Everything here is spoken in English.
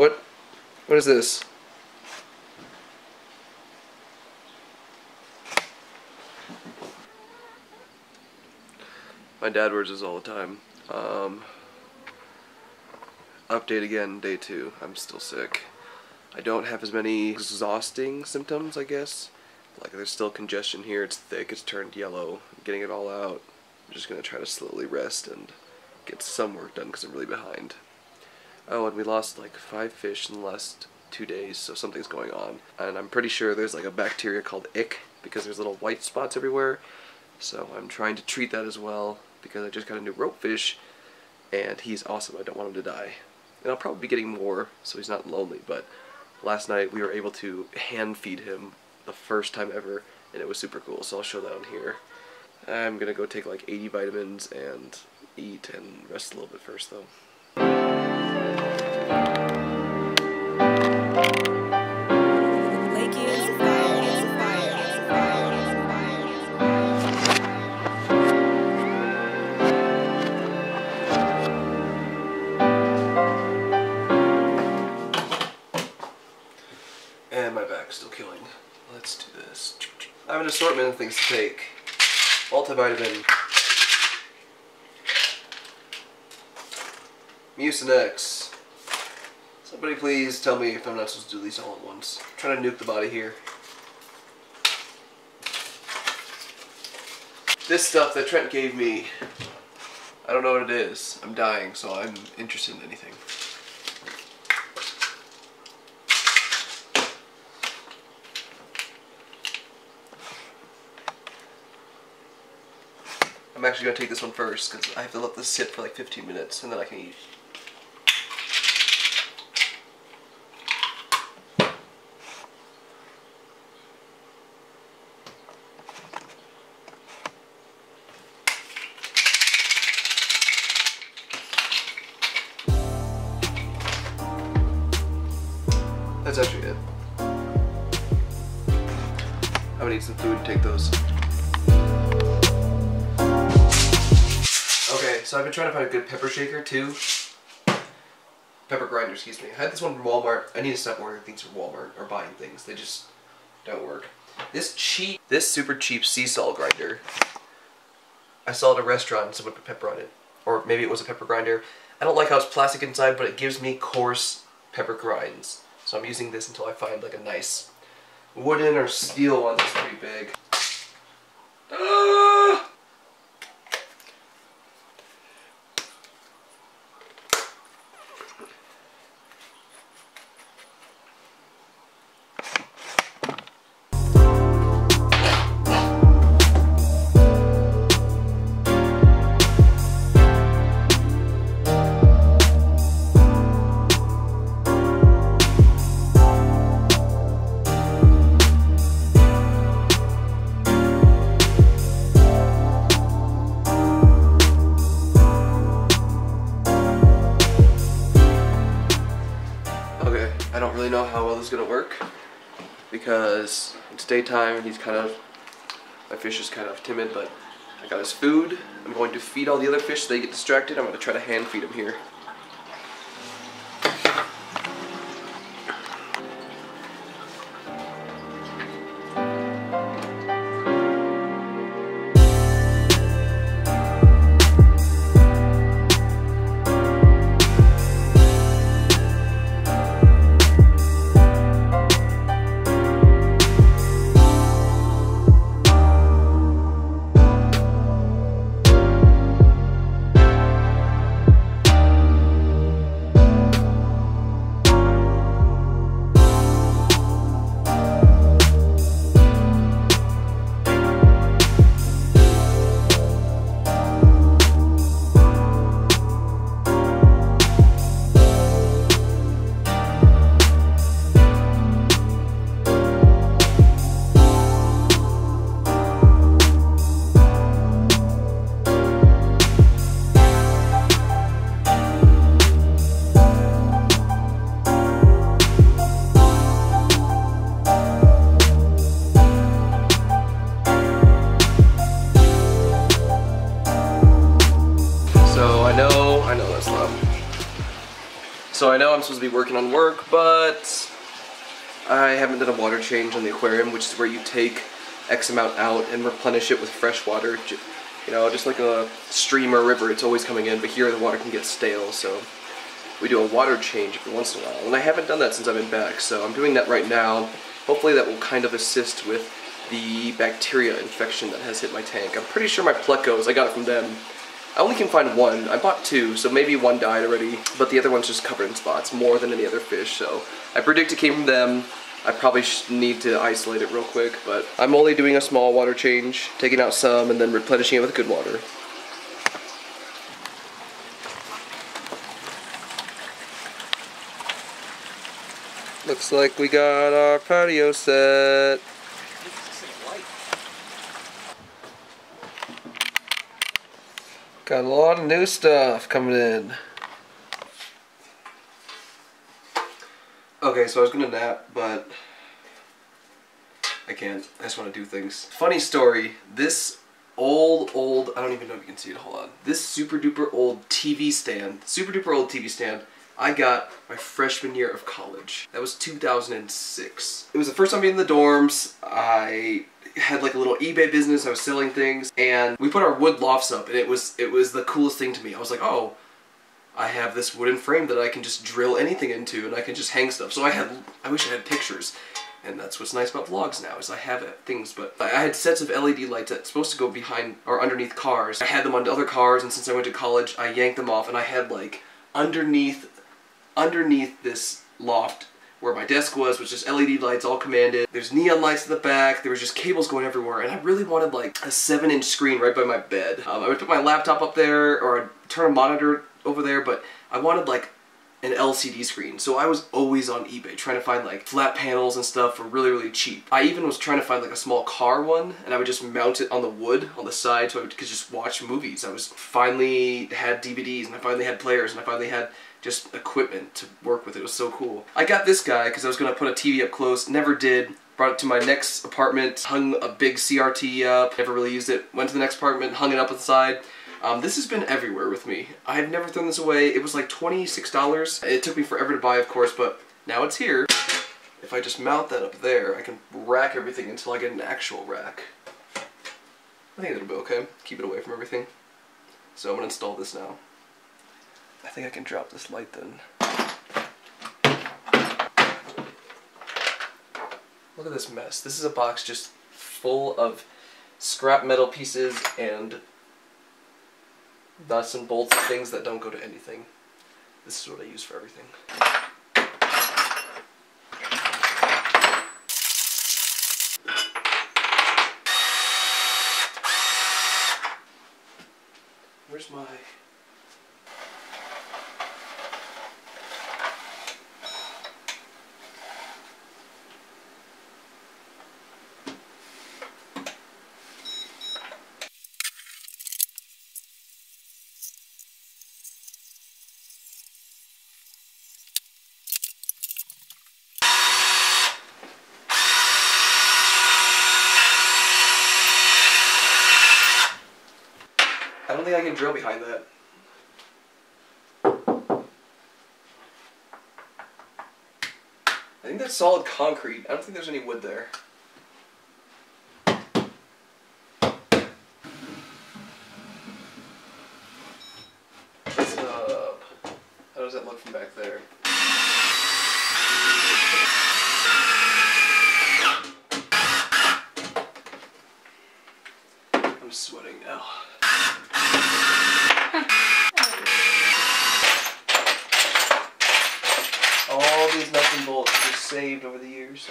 What? What is this? My dad wears this all the time. Um, update again, day two. I'm still sick. I don't have as many exhausting symptoms, I guess. Like there's still congestion here. It's thick. It's turned yellow. I'm getting it all out. I'm just gonna try to slowly rest and get some work done because I'm really behind. Oh, and we lost like five fish in the last two days, so something's going on. And I'm pretty sure there's like a bacteria called ick because there's little white spots everywhere. So I'm trying to treat that as well because I just got a new rope fish and he's awesome. I don't want him to die. And I'll probably be getting more so he's not lonely, but last night we were able to hand feed him the first time ever and it was super cool, so I'll show that on here. I'm gonna go take like 80 vitamins and eat and rest a little bit first though. I have an assortment of things to take. Multivitamin. Mucinex. Somebody please tell me if I'm not supposed to do these all at once. I'm trying to nuke the body here. This stuff that Trent gave me, I don't know what it is. I'm dying, so I'm interested in anything. I'm actually gonna take this one first because I have to let this sit for like 15 minutes and then I can eat. That's actually it. I'm gonna eat some food and take those. Okay, so I've been trying to find a good pepper shaker too. Pepper grinder, excuse me. I had this one from Walmart. I need to stop ordering things from Walmart or buying things. They just don't work. This cheap, this super cheap sea salt grinder. I saw it at a restaurant and someone put pepper on it. Or maybe it was a pepper grinder. I don't like how it's plastic inside, but it gives me coarse pepper grinds. So I'm using this until I find like a nice wooden or steel one that's pretty big. Ah! I don't really know how well this is gonna work because it's daytime and he's kind of my fish is kind of timid, but I got his food. I'm going to feed all the other fish so they get distracted. I'm gonna try to hand feed him here. I know I'm supposed to be working on work, but I haven't done a water change on the aquarium, which is where you take X amount out and replenish it with fresh water. You know, just like a stream or river, it's always coming in, but here the water can get stale, so we do a water change every once in a while. And I haven't done that since I've been back, so I'm doing that right now. Hopefully that will kind of assist with the bacteria infection that has hit my tank. I'm pretty sure my plecos, I got it from them. I only can find one. I bought two, so maybe one died already, but the other one's just covered in spots, more than any other fish, so I predict it came from them. I probably need to isolate it real quick, but I'm only doing a small water change, taking out some and then replenishing it with good water. Looks like we got our patio set. Got a lot of new stuff coming in. Okay, so I was gonna nap, but I can't. I just want to do things. Funny story. This old, old, I don't even know if you can see it. Hold on. This super duper old TV stand, super duper old TV stand, I got my freshman year of college. That was 2006. It was the first time being in the dorms. I had like a little eBay business. I was selling things, and we put our wood lofts up, and it was it was the coolest thing to me. I was like, oh, I have this wooden frame that I can just drill anything into, and I can just hang stuff. So I had, I wish I had pictures. And that's what's nice about vlogs now, is I have things, but I had sets of LED lights that's supposed to go behind or underneath cars. I had them on other cars, and since I went to college, I yanked them off, and I had like underneath, underneath this loft where my desk was, was just LED lights all commanded. There's neon lights in the back. There was just cables going everywhere, and I really wanted like a seven-inch screen right by my bed. Um, I would put my laptop up there, or I'd turn a monitor over there, but I wanted like an LCD screen. So I was always on eBay trying to find like flat panels and stuff for really, really cheap. I even was trying to find like a small car one and I would just mount it on the wood on the side so I could just watch movies. I was finally had DVDs and I finally had players and I finally had just equipment to work with. It was so cool. I got this guy because I was going to put a TV up close. Never did. Brought it to my next apartment, hung a big CRT up, never really used it. Went to the next apartment, hung it up on the side. Um, this has been everywhere with me. I've never thrown this away. It was like $26. It took me forever to buy, of course, but now it's here. If I just mount that up there, I can rack everything until I get an actual rack. I think it'll be okay. Keep it away from everything. So I'm gonna install this now. I think I can drop this light then. Look at this mess. This is a box just full of scrap metal pieces and nuts and bolts and things that don't go to anything. This is what I use for everything. Where's my... I don't think I can drill behind that. I think that's solid concrete. I don't think there's any wood there. What's up? How does that look from back there? these nuts and bolts just saved over the years.